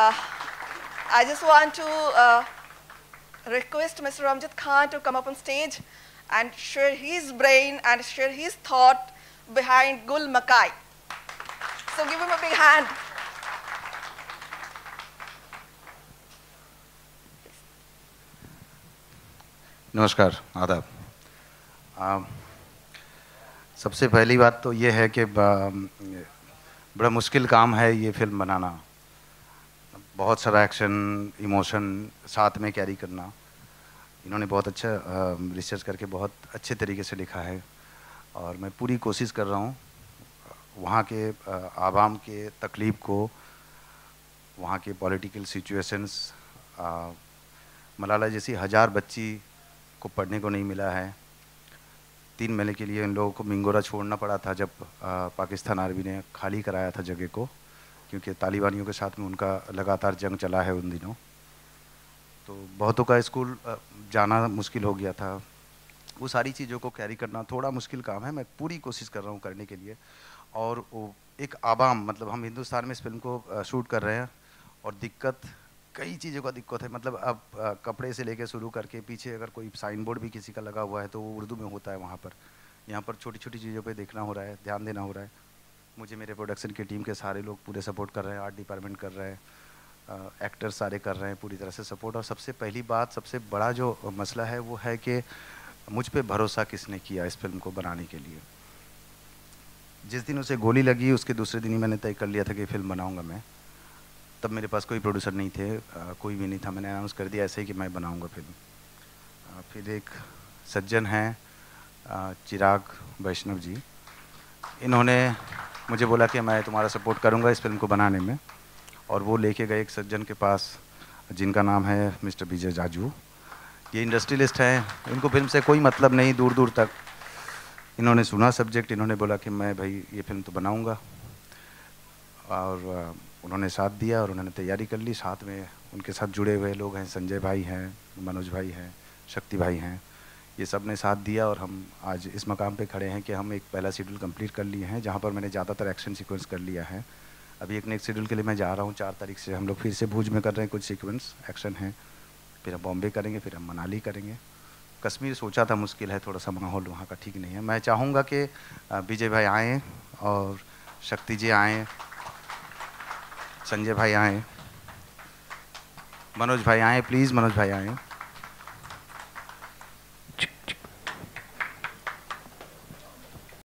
Uh, I just want to uh, request Mr. Ramjit Khan to come up on stage and share his brain and share his thought behind Gul Makai. So give him a big hand. नमस्कार आदाब सबसे पहली बात तो ये है कि बड़ा मुश्किल काम है ये फ़िल्म बनाना बहुत सारा एक्शन इमोशन साथ में कैरी करना। इन्होंने बहुत अच्छा रिसर्च करके बहुत अच्छे तरीके से लिखा है। और मैं पूरी कोशिश कर रहा हूँ वहाँ के आवाम के तकलीफ़ को वहाँ के पॉलिटिकल सिचुएशंस मलाला जैसी हज़ार बच्ची को पढ़ने को नहीं मिला है। तीन महीने के लिए इन लोगों को मिंगोरा छोड़ना पड़ा था जब आ, पाकिस्तान आर्मी ने खाली कराया था जगह को। क्योंकि तालिबानियों के साथ में उनका लगातार जंग चला है उन दिनों। तो बहुतों का स्कूल जाना मुश्किल हो गया था। वो सारी चीज़ों को कैरी करना थोड़ा मुश्किल काम है। मैं पूरी कोशिश कर रहा हूँ करने के लिए। और वो एक आवाम मतलब हम हिंदुस्तान में इस फ़िल्म को शूट कर रहे हैं। और दिक्कत, कई चीज़ों का दिक्कत है। मतलब अब कपड़े से लेके शुरू करके पीछे अगर कोई साइन बोर्ड भी किसी का लगा हुआ है तो वो उर्दू में होता है वहाँ पर। यहाँ पर छोटी छोटी चीज़ों पे देखना हो रहा है, ध्यान देना हो रहा है। मुझे मेरे प्रोडक्शन की टीम के सारे लोग पूरे सपोर्ट कर रहे हैं आर्ट डिपार्टमेंट कर रहे हैं एक्टर सारे कर रहे हैं पूरी तरह से सपोर्ट और सबसे पहली बात सबसे बड़ा जो मसला है वो है कि मुझ पर भरोसा किसने किया इस फ़िल्म को बनाने के लिए? जिस दिन उसे गोली लगी उसके दूसरे दिन ही मैंने तय कर लिया था कि फ़िल्म बनाऊँगा मैं। तब मेरे पास कोई प्रोड्यूसर नहीं थे आ, कोई भी नहीं था। मैंने अनाउंस कर दिया ऐसे ही कि मैं बनाऊँगा फ़िल्म फिर एक सज्जन हैं चिराग वैष्णव जी। इन्होंने मुझे बोला कि मैं तुम्हारा सपोर्ट करूँगा इस फ़िल्म को बनाने में। और वो लेके गए एक सज्जन के पास, जिनका नाम है मिस्टर विजय जाजू। ये इंडस्ट्रियलिस्ट हैं, इनको फ़िल्म से कोई मतलब नहीं दूर दूर तक। इन्होंने सुना सब्जेक्ट इन्होंने बोला कि मैं भाई ये फ़िल्म तो बनाऊँगा। और उन्होंने साथ दिया और उन्होंने तैयारी कर ली। साथ में उनके साथ जुड़े हुए लोग हैं, संजय भाई हैं, मनोज भाई हैं, शक्ति भाई हैं। ये सबने साथ दिया और हम आज इस मकाम पे खड़े हैं कि हम एक पहला शेड्यूल कंप्लीट कर लिए हैं, जहाँ पर मैंने ज़्यादातर एक्शन सीक्वेंस कर लिया है। अभी एक नेक्स्ट शेड्यूल के लिए मैं जा रहा हूँ, चार तारीख से हम लोग फिर से भूज में कर रहे हैं, कुछ सीक्वेंस एक्शन हैं। फिर हम बॉम्बे करेंगे, फिर हम मनाली करेंगे। कश्मीर सोचा था मुश्किल है, थोड़ा सा माहौल वहाँ का ठीक नहीं है। मैं चाहूँगा कि विजय भाई आएँ और शक्ति जी आएँ, संजय भाई आएँ, मनोज भाई आएँ प्लीज़ मनोज भाई आए।